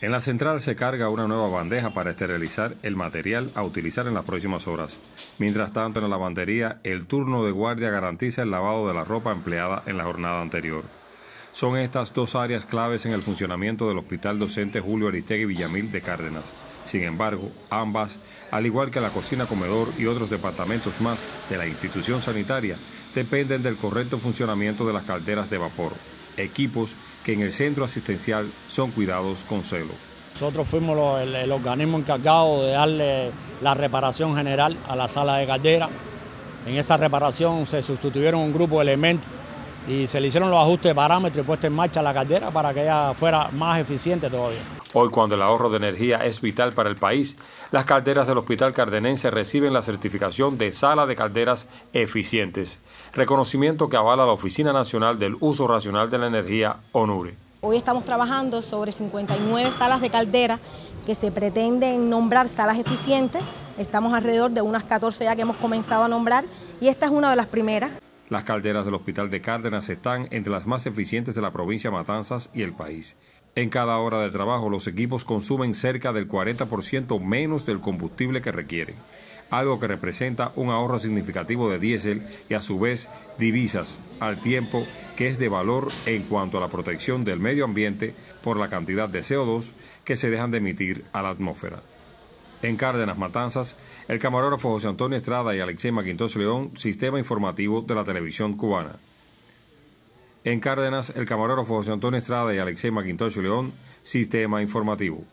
En la central se carga una nueva bandeja para esterilizar el material a utilizar en las próximas horas. Mientras tanto, en la lavandería, el turno de guardia garantiza el lavado de la ropa empleada en la jornada anterior. Son estas dos áreas claves en el funcionamiento del Hospital Docente Julio Aristegui Villamil de Cárdenas. Sin embargo, ambas, al igual que la cocina comedor y otros departamentos más de la institución sanitaria, dependen del correcto funcionamiento de las calderas de vapor, equipos en el centro asistencial son cuidados con celo. Nosotros fuimos el, organismo encargado de darle la reparación general a la sala de caldera. En esa reparación se sustituyeron un grupo de elementos y se le hicieron los ajustes de parámetros y puesta en marcha la caldera para que ella fuera más eficiente todavía. Hoy, cuando el ahorro de energía es vital para el país, las calderas del Hospital Cardenense reciben la certificación de Sala de Calderas Eficientes, reconocimiento que avala la Oficina Nacional del Uso Racional de la Energía, ONURE. Hoy estamos trabajando sobre 59 salas de caldera que se pretenden nombrar salas eficientes. Estamos alrededor de unas 14 ya que hemos comenzado a nombrar y esta es una de las primeras. Las calderas del Hospital de Cárdenas están entre las más eficientes de la provincia de Matanzas y el país. En cada hora de trabajo los equipos consumen cerca del 40% menos del combustible que requieren, algo que representa un ahorro significativo de diésel y a su vez divisas al tiempo que es de valor en cuanto a la protección del medio ambiente por la cantidad de CO2 que se dejan de emitir a la atmósfera. En Cárdenas Matanzas, el camarógrafo José Antonio Estrada y Alexei Maquintos León, Sistema Informativo de la Televisión Cubana. En Cárdenas, el camarógrafo José Antonio Estrada y Alexei Maquintos León, Sistema Informativo.